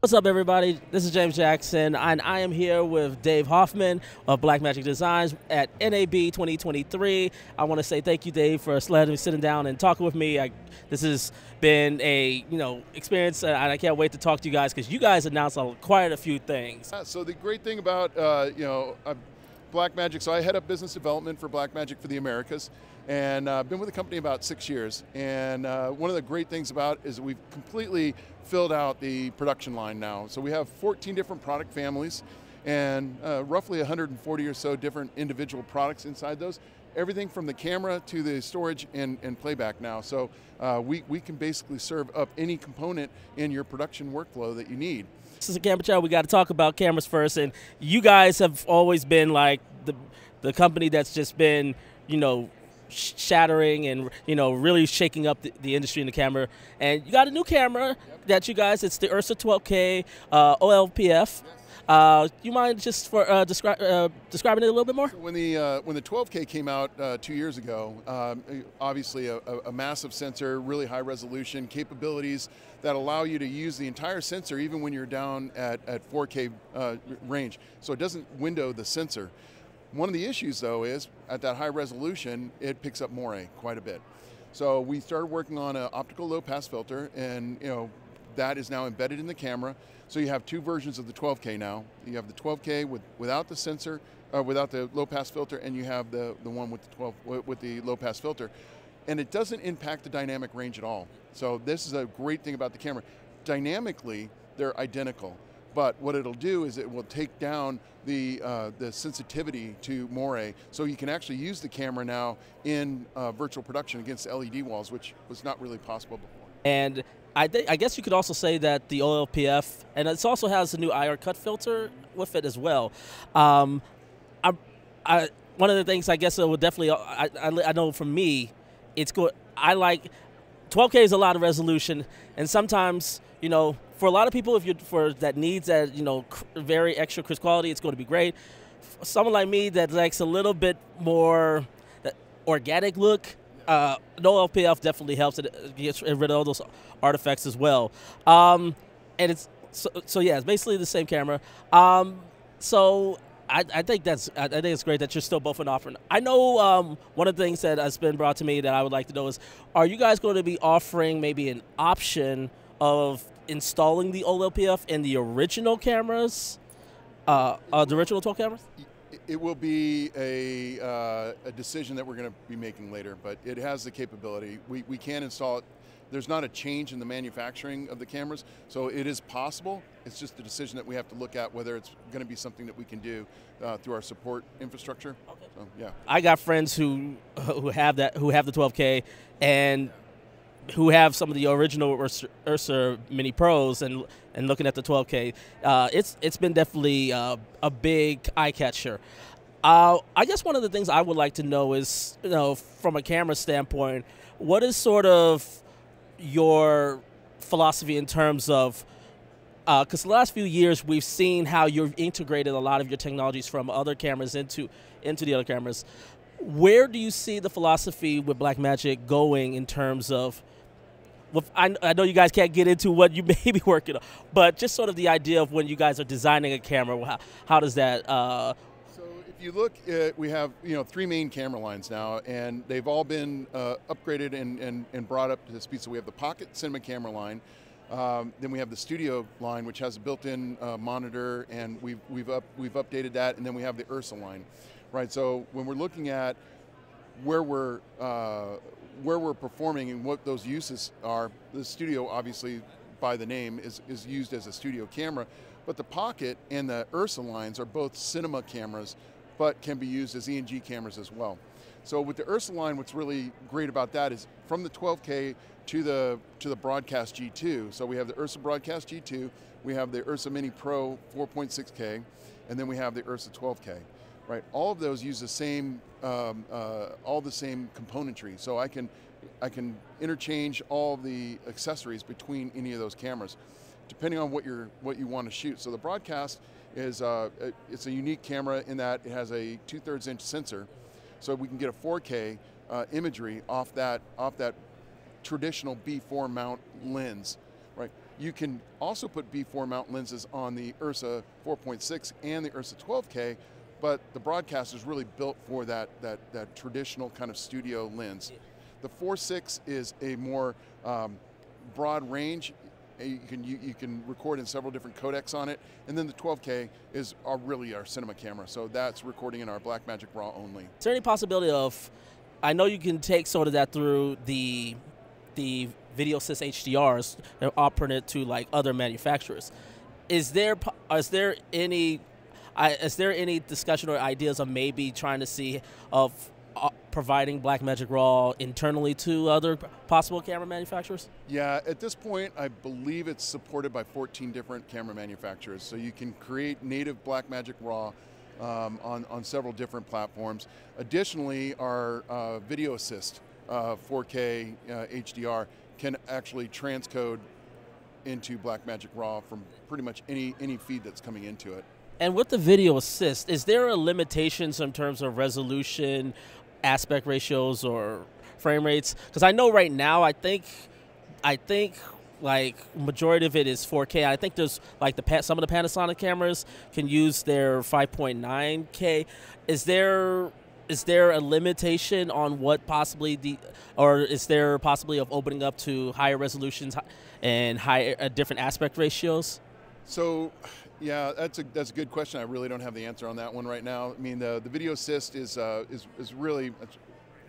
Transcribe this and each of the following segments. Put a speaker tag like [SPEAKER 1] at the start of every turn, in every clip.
[SPEAKER 1] What's up, everybody? This is James Jackson, and I am here with Dave Hoffman of Blackmagic Designs at NAB 2023. I want to say thank you, Dave, for letting me sitting down and talking with me. I, this has been a you know experience, and I can't wait to talk to you guys because you guys announced quite a few things.
[SPEAKER 2] Yeah, so the great thing about uh, you know uh, Blackmagic, so I head up business development for Blackmagic for the Americas, and I've uh, been with the company about six years. And uh, one of the great things about it is we've completely filled out the production line now. So we have 14 different product families and uh, roughly 140 or so different individual products inside those. Everything from the camera to the storage and, and playback now. So uh, we, we can basically serve up any component in your production workflow that you need.
[SPEAKER 1] This is a camera channel. We got to talk about cameras first. And you guys have always been like the, the company that's just been, you know, shattering and you know really shaking up the, the, industry in the camera. And you got a new camera yep. that you guys. It's the Ursa 12K uh, OLPF. Uh, you mind just for uh, descri uh, describing it a little bit more?
[SPEAKER 2] When the uh, when the 12K came out uh, two years ago, um, obviously a, a, massive sensor, really high resolution capabilities that allow you to use the entire sensor even when you're down at, at 4K uh, range. So it doesn't window the sensor. One of the issues though is at that high resolution, it picks up moire quite a bit. So we started working on an optical low pass filter and you know that is now embedded in the camera. So you have two versions of the 12K now. You have the 12K with, without the sensor, uh, without the low pass filter, and you have the, the one with the 12 with the low pass filter. And it doesn't impact the dynamic range at all. So this is a great thing about the camera. Dynamically, they're identical. But what it'll do is it will take down the, uh, the sensitivity to moire, so you can actually use the camera now in uh, virtual production against LED walls, which was not really possible before.
[SPEAKER 1] And I, I, guess you could also say that the OLPF, and it also has a new IR cut filter with it as well. Um, I, I, one of the things I guess it would definitely, I, I, know for me, it's good. I like 12K is a lot of resolution, and sometimes you know for a lot of people, if you for that needs that you know very extra crisp quality, it's going to be great. For someone like me that likes a little bit more organic look, uh, OLPF definitely helps. It gets rid of all those artifacts as well. Um, and it's so, so yeah, it's basically the same camera. Um, so I, I, think that's I think it's great that you're still both in offering. I know um, one of the things that has been brought to me that I would like to know is, are you guys going to be offering maybe an option of installing the OLPF in the original cameras, uh, uh, the original 12 cameras?
[SPEAKER 2] It will be a, uh, a decision that we're going to be making later, but it has the capability. We, we can install it. There's not a change in the manufacturing of the cameras, so it is possible. It's just a decision that we have to look at whether it's going to be something that we can do uh, through our support infrastructure. Okay. So, yeah.
[SPEAKER 1] I got friends who who have that who have the 12K, and who have some of the original Ursa, Mini Pros and and looking at the 12K, uh, it's it's been definitely uh, a big eye catcher. Uh, I guess one of the things I would like to know is, you know, from a camera standpoint, what is sort of your philosophy in terms of because uh, the last few years we've seen how you've integrated a lot of your technologies from other cameras into into the other cameras. Where do you see the philosophy with Blackmagic going in terms of I, I, know you guys can't get into what you may be working on, but just sort of the idea of when you guys are designing a camera, how, how does that? Uh,
[SPEAKER 2] so if you look, at, we have you know three main camera lines now, and they've all been uh, upgraded and, and, and brought up to the speed. So we have the Pocket Cinema camera line. Um, then we have the studio line, which has a built-in uh, monitor, and we've we've up we've updated that, and then we have the Ursa line, right? So when we're looking at where we're uh, where we're performing and what those uses are, the studio obviously by the name is, is used as a studio camera, but the Pocket and the Ursa lines are both cinema cameras, but can be used as ENG cameras as well. So with the Ursa line, what's really great about that is from the 12K to the to the Broadcast G2. So we have the Ursa Broadcast G2, we have the Ursa Mini Pro 4.6K, and then we have the Ursa 12K right? All of those use the same, um, uh, all the same componentry. So I can, I can interchange all the accessories between any of those cameras, depending on what you're, what you want to shoot. So the broadcast is, uh, it's a unique camera in that it has a two-thirds inch sensor, so we can get a 4K uh, imagery off that, off that traditional B4 mount lens, right? You can also put B4 mount lenses on the Ursa 4.6 and the Ursa 12K, but the broadcast is really built for that, that, that traditional kind of studio lens. The 4.6 is a more um, broad range. You can, you, you, can record in several different codecs on it. And then the 12K is our, really our cinema camera. So that's recording in our Blackmagic RAW only.
[SPEAKER 1] Is there any possibility of, I know you can take sort of that through the the Video Assist HDRs and offering it to like other manufacturers. Is there is there any is there any discussion or ideas of maybe trying to see of uh, providing Blackmagic RAW internally to other possible camera manufacturers?
[SPEAKER 2] Yeah, at this point, I believe it's supported by 14 different camera manufacturers. So you can create native Blackmagic RAW um, on, on several different platforms. Additionally, our uh, Video Assist uh, 4K uh, HDR can actually transcode into Blackmagic RAW from pretty much any any feed that's coming into it.
[SPEAKER 1] And with the video assist, is there a limitations in terms of resolution, aspect ratios, or frame rates? Because I know right now, I think, I think like majority of it is 4K. I think there's like the some of the Panasonic cameras can use their 5.9K. Is there is there a limitation on what possibly the, or is there possibly of opening up to higher resolutions and higher uh, different aspect ratios?
[SPEAKER 2] So, yeah, that's a that's a good question. I really don't have the answer on that one right now. I mean, the the video assist is uh, is is really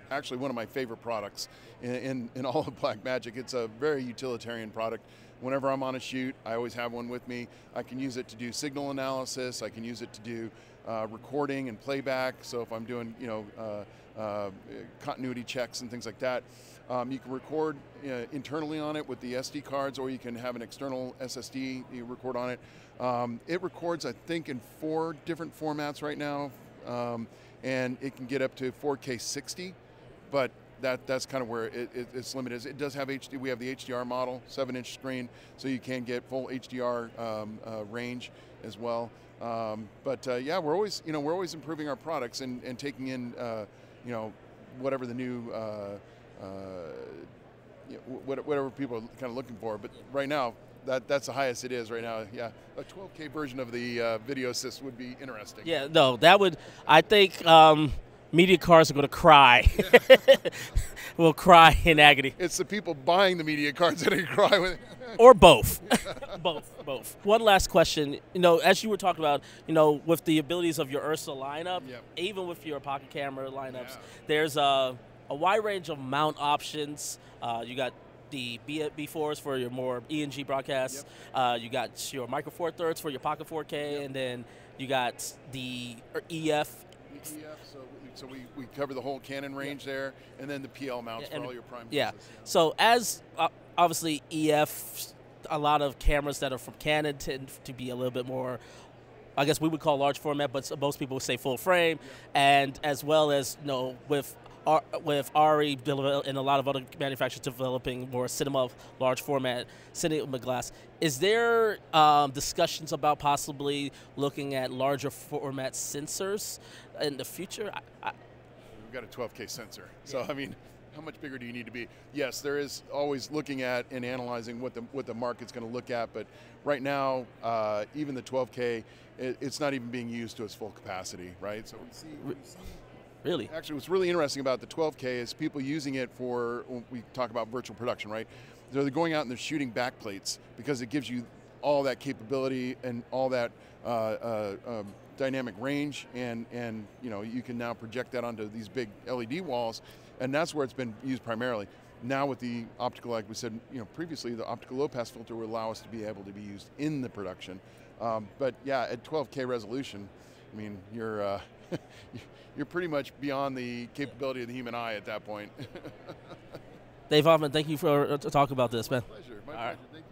[SPEAKER 2] actually one of my favorite products in, in, in all of Blackmagic. It's a very utilitarian product. Whenever I'm on a shoot, I always have one with me. I can use it to do signal analysis. I can use it to do uh, recording and playback. So if I'm doing, you know, uh, uh, continuity checks and things like that, um, you can record uh, internally on it with the SD cards, or you can have an external SSD you record on it. Um, it records, I think, in four different formats right now, um, and it can get up to 4K 60. But that that's kind of where it, it, it's limited. It does have HD. We have the HDR model, seven-inch screen, so you can get full HDR um, uh, range as well. Um, but uh, yeah, we're always you know we're always improving our products and, and taking in uh, you know whatever the new uh, uh, you know, whatever people are kind of looking for. But right now, that that's the highest it is right now. Yeah, a 12K version of the uh, video assist would be interesting.
[SPEAKER 1] Yeah, no, that would I think. Um, media cars are going to cry. will cry in agony.
[SPEAKER 2] It's the people buying the media cards that are cry with.
[SPEAKER 1] or both, both, both. One last question. You know, as you were talking about, you know, with the abilities of your Ursa lineup, yep. even with your pocket camera lineups, yeah. there's a, a wide range of mount options. Uh, you got the B- B4s for your more ENG broadcasts. Yep. Uh, you got your micro four thirds for your pocket 4K, yep. and then you got the EF
[SPEAKER 2] EF, so so we, we cover the whole Canon range yeah. there, and then the PL mounts yeah, for all your prime.
[SPEAKER 1] Yeah. So as uh, obviously EF, a lot of cameras that are from Canon tend to be a little bit more. I guess we would call large format, but most people would say full frame, yeah. and as well as you know with with ARRI and a lot of other manufacturers developing more cinema large format cinema glass. Is there um, discussions about possibly looking at larger format sensors in the future? I, I,
[SPEAKER 2] We've got a 12K sensor, so. I mean, how much bigger do you need to be? Yes, there is always looking at and analyzing what the what the market's going to look at, but right now, uh, even the 12K, it, it's not even being used to its full capacity, right? So we see, we see
[SPEAKER 1] Really?
[SPEAKER 2] Actually, what's really interesting about the 12K is people using it for, we talk about virtual production, right? They're going out and they're shooting backplates because it gives you all that capability and all that uh, uh, um, dynamic range, and and you know you can now project that onto these big LED walls, and that's where it's been used primarily. Now with the optical, like we said, you know previously, the optical low pass filter will allow us to be able to be used in the production. Um, but yeah, at 12K resolution, I mean you're uh, you're pretty much beyond the capability of the human eye at that point.
[SPEAKER 1] Dave Hoffman, thank you for uh, talking about this, man.
[SPEAKER 2] My pleasure. My All pleasure. Right.